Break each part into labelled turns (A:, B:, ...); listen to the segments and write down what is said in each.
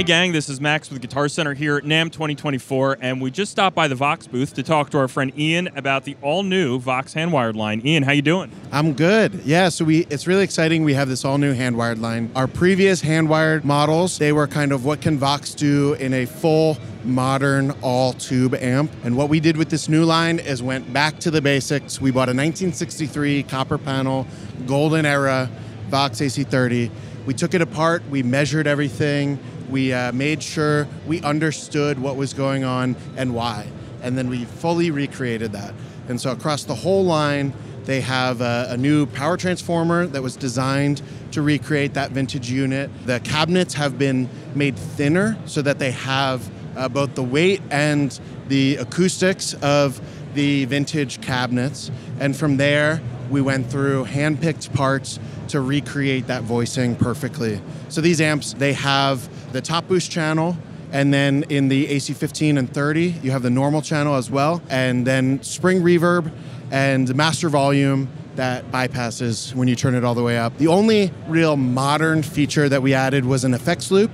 A: Hey gang, this is Max with Guitar Center here at NAMM 2024, and we just stopped by the Vox booth to talk to our friend Ian about the all-new Vox hand-wired line. Ian, how you doing?
B: I'm good. Yeah, so we it's really exciting. We have this all new hand-wired line. Our previous hand-wired models, they were kind of what can Vox do in a full modern all tube amp. And what we did with this new line is went back to the basics. We bought a 1963 copper panel, golden era Vox AC30. We took it apart, we measured everything, we uh, made sure we understood what was going on and why. And then we fully recreated that. And so across the whole line, they have a, a, new power transformer that was designed to recreate that vintage unit. The cabinets have been made thinner so that they have uh, both the weight and the acoustics of the vintage cabinets. And from there, we went through hand-picked parts to recreate that voicing perfectly. So these amps, they have the top boost channel, and then in the AC15 and 30, you have the normal channel as well, and then spring reverb and master volume that bypasses when you turn it all the way up. The only real modern feature that we added was an effects loop,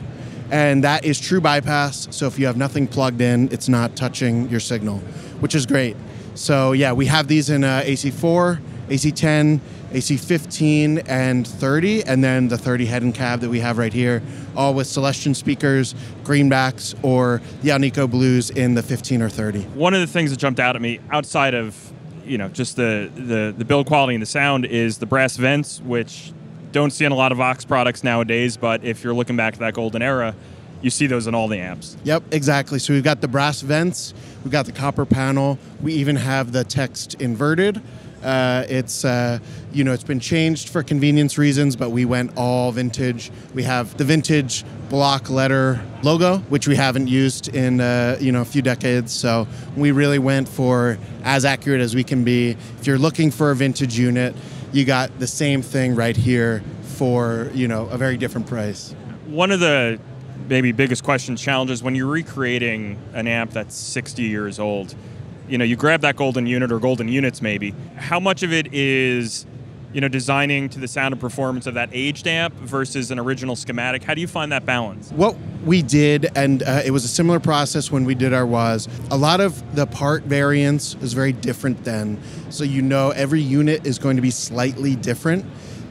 B: and that is true bypass. So if you have nothing plugged in, it's not touching your signal, which is great. So yeah, we have these in uh, AC4, AC10, AC15 and 30, and then the 30 head and cab that we have right here, all with Celestion speakers, greenbacks, or the Alnico Blues in the 15 or 30.
A: One of the things that jumped out at me outside of you know just the, the, the build quality and the sound is the brass vents, which don't see in a lot of Vox products nowadays, but if you're looking back to that golden era, you see those in all the amps.
B: Yep, exactly. So we've got the brass vents, we've got the copper panel, we even have the text inverted. Uh, it's uh, you know it's been changed for convenience reasons, but we went all vintage. We have the vintage block letter logo, which we haven't used in uh, you know a few decades. So we really went for as accurate as we can be. If you're looking for a vintage unit, you got the same thing right here for you know a very different price.
A: One of the maybe biggest questions challenges when you're recreating an amp that's 60 years old you know, you grab that golden unit or golden units maybe. How much of it is, you know, designing to the sound and performance of that aged amp versus an original schematic? How do you find that balance?
B: What we did, and uh, it was a similar process when we did our was a lot of the part variance is very different then. So you know every unit is going to be slightly different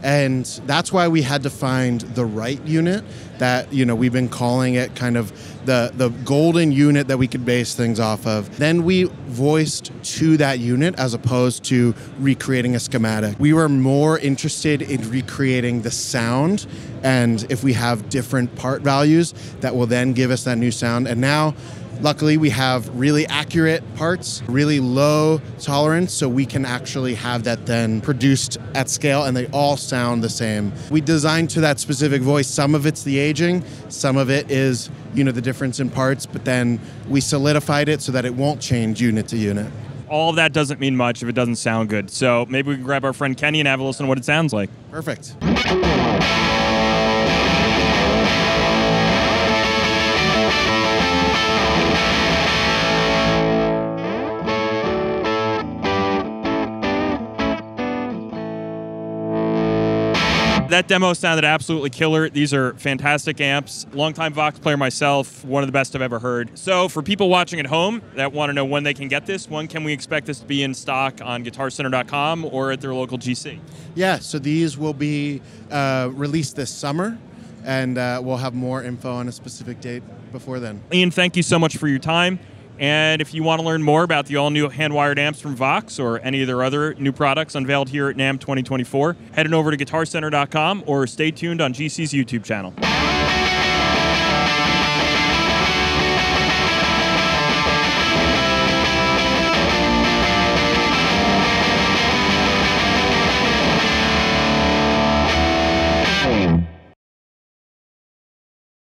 B: and that's why we had to find the right unit that you know we've been calling it kind of the the golden unit that we could base things off of. Then we voiced to that unit as opposed to recreating a schematic. We were more interested in recreating the sound and if we have different part values that will then give us that new sound. And now Luckily, we have really accurate parts, really low tolerance, so we can actually have that then produced at scale and they all sound the same. We designed to that specific voice. Some of it's the aging, some of it is, you know, the difference in parts, but then we solidified it so that it won't change unit to unit.
A: All of that doesn't mean much if it doesn't sound good. So maybe we can grab our friend Kenny and have a listen to what it sounds like.
B: Perfect.
A: That demo sounded absolutely killer. These are fantastic amps. Longtime Vox player myself, one of the best I've ever heard. So for people watching at home that want to know when they can get this, when can we expect this to be in stock on GuitarCenter.com or at their local GC?
B: Yeah, so these will be uh, released this summer and uh, we'll have more info on a specific date before then.
A: Ian, thank you so much for your time. And if you want to learn more about the all new hand wired amps from Vox or any of their other new products unveiled here at NAMM 2024, head on over to guitarcenter.com or stay tuned on GC's YouTube channel.